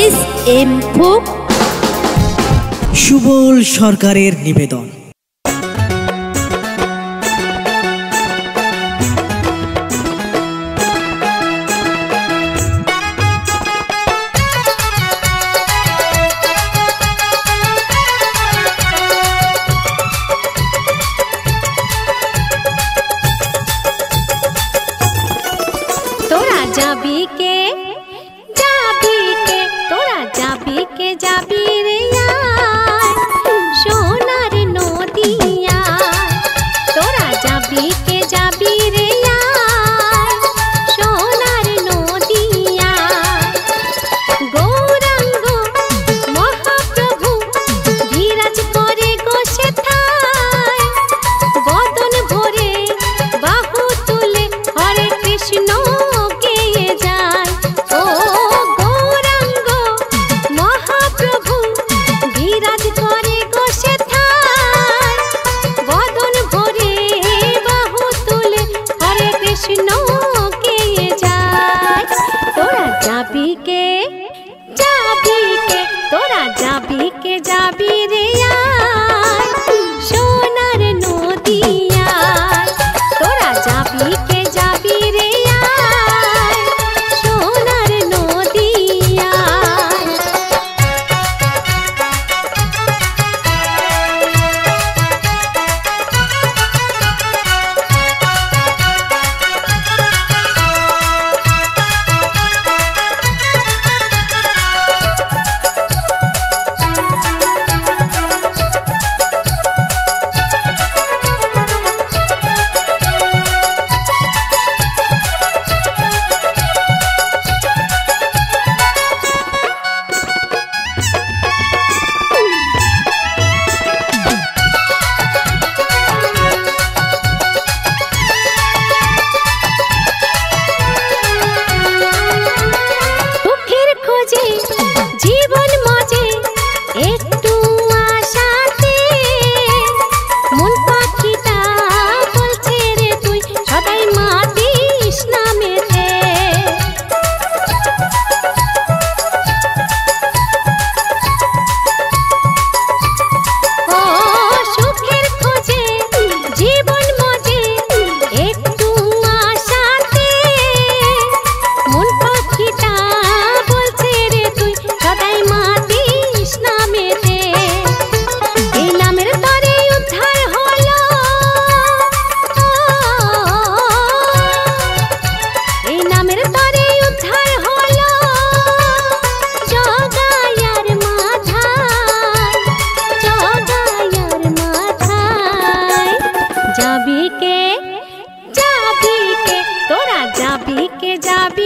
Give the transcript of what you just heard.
S M folk Subal সরকারের নিবেদন। যাবি কে la.